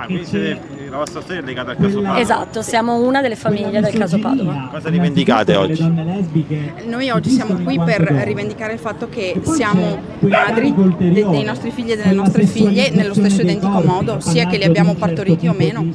a mí se, la vostra storia è legata al caso Padova? Esatto, siamo una delle famiglie del caso Padova. Cosa rivendicate oggi? Noi oggi siamo qui per rivendicare il fatto che siamo madri de- dei nostri figli e delle nostre figlie nello stesso identico modo, sia che li abbiamo partoriti o meno,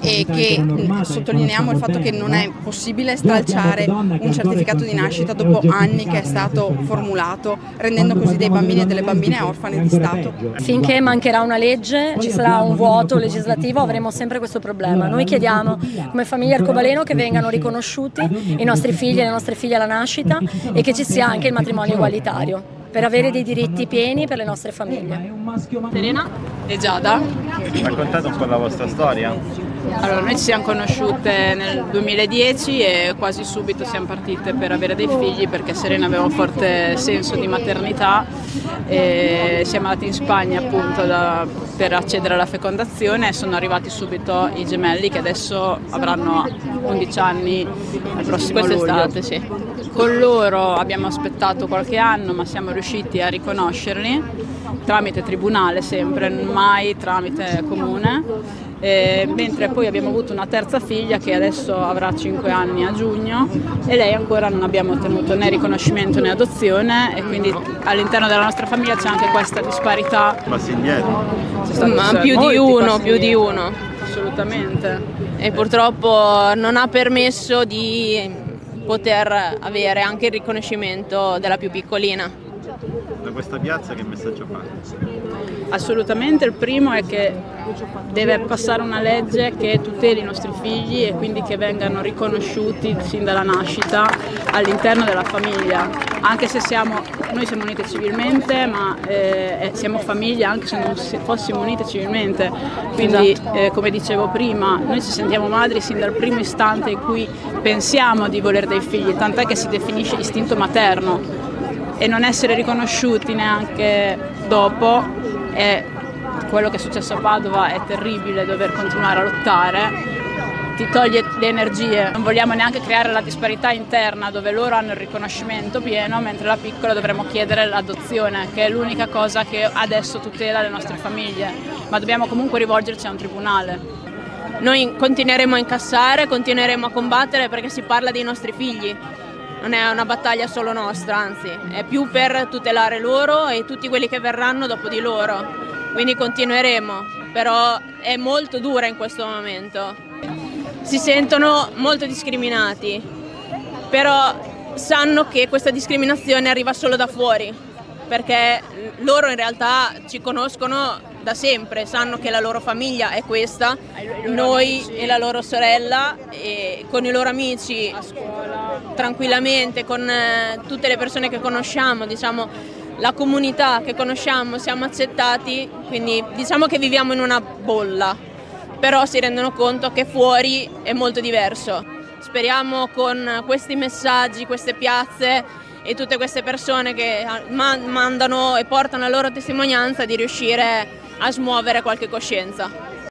e che mh, sottolineiamo il fatto che non è possibile stralciare un certificato di nascita dopo anni che è stato formulato, rendendo così dei bambini e delle bambine orfani di Stato. Finché mancherà una legge, ci sarà un vuoto legislativo, avremo sempre questo problema. Noi chiediamo come famiglia arcobaleno che vengano riconosciuti i nostri figli e le nostre figlie alla nascita e che ci sia anche il matrimonio egualitario per avere dei diritti pieni per le nostre famiglie. Serena e Giada. Raccontate un po' la vostra storia. Allora, noi ci siamo conosciute nel 2010 e quasi subito siamo partite per avere dei figli perché Serena aveva un forte senso di maternità e siamo andati in Spagna appunto da- per accedere alla fecondazione e sono arrivati subito i gemelli che adesso avranno 11 anni al prossimo Quest'estate, sì. Con loro abbiamo aspettato qualche anno ma siamo riusciti a riconoscerli tramite tribunale sempre, mai tramite comune. Eh, mentre poi abbiamo avuto una terza figlia che adesso avrà 5 anni a giugno e lei ancora non abbiamo ottenuto né riconoscimento né adozione e quindi all'interno della nostra famiglia c'è anche questa disparità. Passi indietro. Ma più di uno, più di uno. Assolutamente. E purtroppo non ha permesso di poter avere anche il riconoscimento della più piccolina. Da questa piazza che messaggio fate? Assolutamente, il primo è che deve passare una legge che tuteli i nostri figli e quindi che vengano riconosciuti sin dalla nascita all'interno della famiglia, anche se siamo, noi siamo unite civilmente, ma eh, siamo famiglia anche se non si- fossimo unite civilmente. Quindi, eh, come dicevo prima, noi ci sentiamo madri sin dal primo istante in cui pensiamo di voler dei figli, tant'è che si definisce istinto materno. E non essere riconosciuti neanche dopo è quello che è successo a Padova è terribile dover continuare a lottare. Ti toglie le energie. Non vogliamo neanche creare la disparità interna dove loro hanno il riconoscimento pieno mentre la piccola dovremmo chiedere l'adozione che è l'unica cosa che adesso tutela le nostre famiglie. Ma dobbiamo comunque rivolgerci a un tribunale. Noi continueremo a incassare, continueremo a combattere perché si parla dei nostri figli. Non è una battaglia solo nostra, anzi, è più per tutelare loro e tutti quelli che verranno dopo di loro. Quindi continueremo, però è molto dura in questo momento. Si sentono molto discriminati, però sanno che questa discriminazione arriva solo da fuori, perché loro in realtà ci conoscono da sempre, sanno che la loro famiglia è questa, noi e la loro sorella, e con i loro amici tranquillamente, con eh, tutte le persone che conosciamo, diciamo la comunità che conosciamo, siamo accettati, quindi diciamo che viviamo in una bolla, però si rendono conto che fuori è molto diverso. Speriamo con questi messaggi, queste piazze e tutte queste persone che ah, man- mandano e portano la loro testimonianza di riuscire a smuovere qualche coscienza.